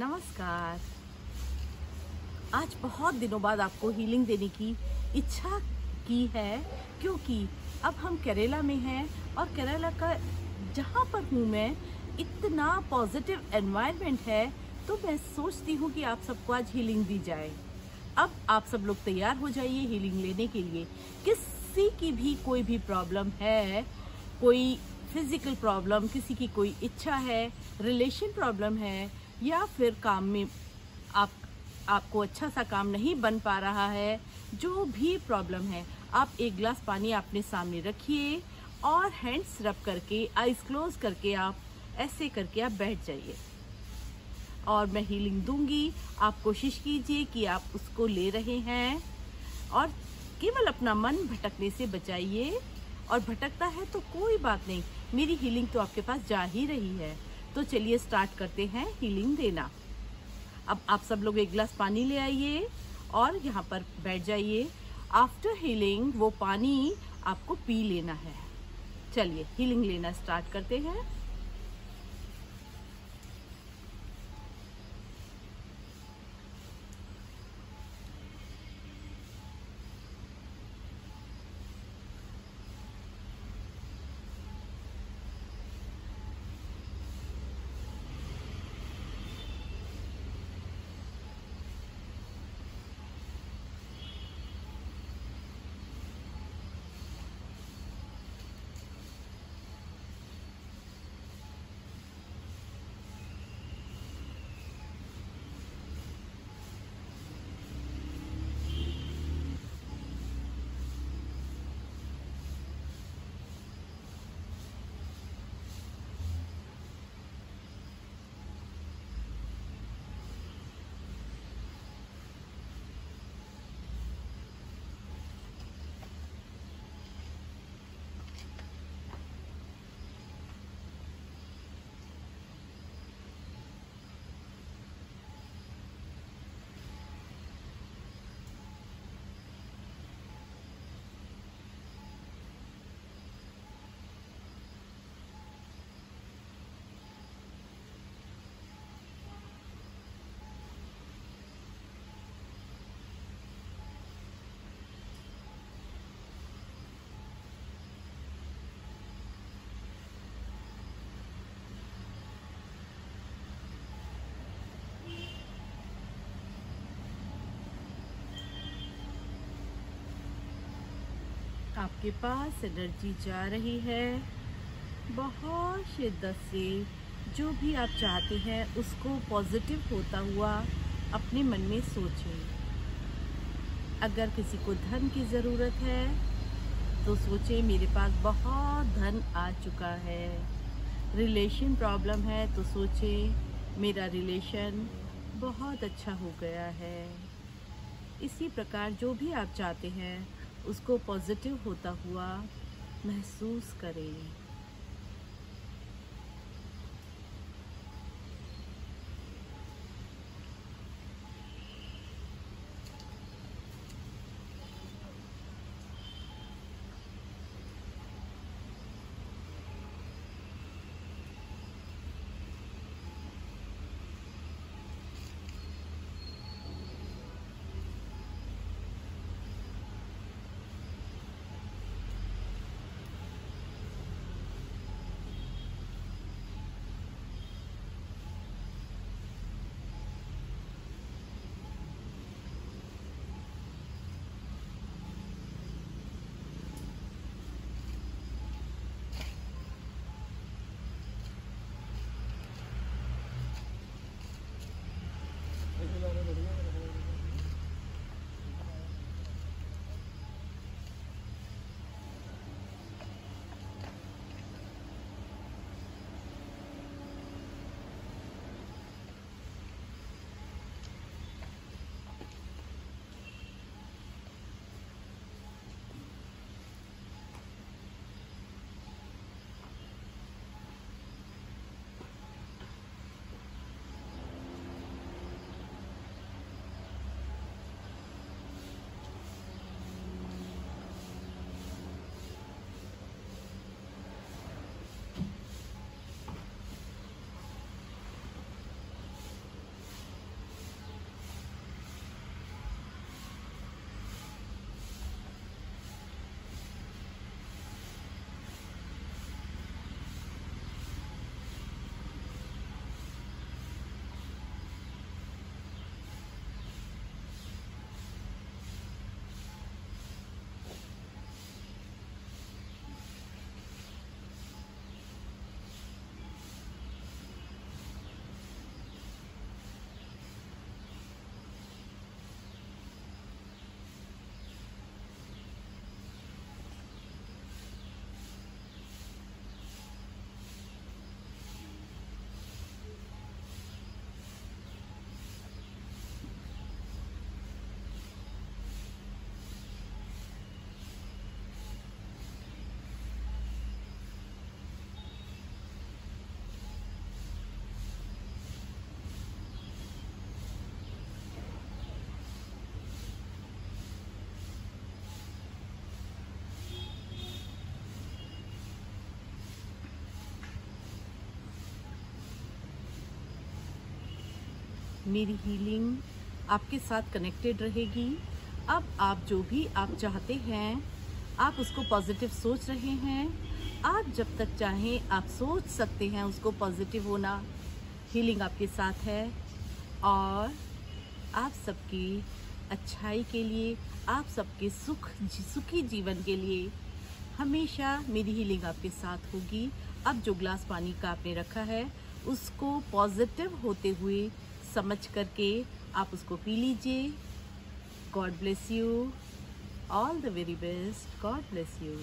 नमस्कार। आज बहुत दिनों बाद आपको हीलिंग देने की इच्छा की है, क्योंकि अब हम केरला में हैं और केरला का जहाँ पर हूँ मैं, इतना पॉजिटिव एनवायरनमेंट है तो मैं सोचती हूँ कि आप सबको आज हीलिंग दी जाए। अब आप सब लोग तैयार हो जाइए हीलिंग लेने के लिए। किसी की भी कोई भी प्रॉब्लम है, कोई फ़िज़िकल प्रॉब्लम किसी की कोई इच्छा है रिलेशन प्रॉब्लम है या फिर काम में आप, आपको अच्छा सा काम नहीं बन पा रहा है, जो भी प्रॉब्लम है, आप एक गिलास पानी अपने सामने रखिए और हैंड्स रब करके आइज़ क्लोज करके आप, ऐसे करके आप बैठ जाइए। और मैं हीलिंग दूँगी। आप कोशिश कीजिए कि आप उसको ले रहे हैं और केवल अपना मन भटकने से बचाइए। और भटकता है तो कोई बात नहीं। मेरी हीलिंग तो आपके पास जा ही रही है। तो चलिए स्टार्ट करते हैं हीलिंग देना। अब आप सब लोग एक गिलास पानी ले आइए और यहाँ पर बैठ जाइए। आफ्टर हीलिंग वो पानी आपको पी लेना है। चलिए हीलिंग लेना स्टार्ट करते हैं। आपके पास एनर्जी जा रही है। बहुत शिद्दत से जो भी आप चाहते हैं, उसको पॉजिटिव होता हुआ अपने मन में सोचें। अगर किसी को धन की ज़रूरत है तो सोचें, मेरे पास बहुत धन आ चुका है। रिलेशन प्रॉब्लम है तो सोचें, मेरा रिलेशन बहुत अच्छा हो गया है। इसी प्रकार जो भी आप चाहते हैं उसको पॉजिटिव होता हुआ महसूस करें। मेरी हीलिंग आपके साथ कनेक्टेड रहेगी। अब आप जो भी आप चाहते हैं, आप उसको पॉजिटिव सोच रहे हैं। आप जब तक चाहें, आप सोच सकते हैं उसको पॉजिटिव होना। हीलिंग आपके साथ है और आप सबकी अच्छाई के लिए, आप सबके सुख सुखी जीवन के लिए हमेशा मेरी हीलिंग आपके साथ होगी। अब जो ग्लास पानी का आपने रखा है, उसको पॉजिटिव होते हुए समझ करके आप उसको पी लीजिए। God bless you all the very best God bless you